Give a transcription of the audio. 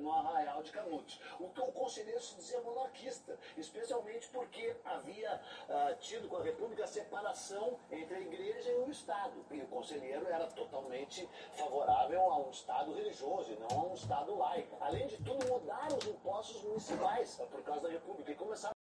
no Arraial de Canudos. O que o conselheiro se dizia monarquista, especialmente porque havia uh, tido com a República a separação entre a igreja e o Estado. E o conselheiro era totalmente favorável a um Estado religioso e não a um Estado laico. Além de tudo, mudaram os impostos municipais por causa da República e começaram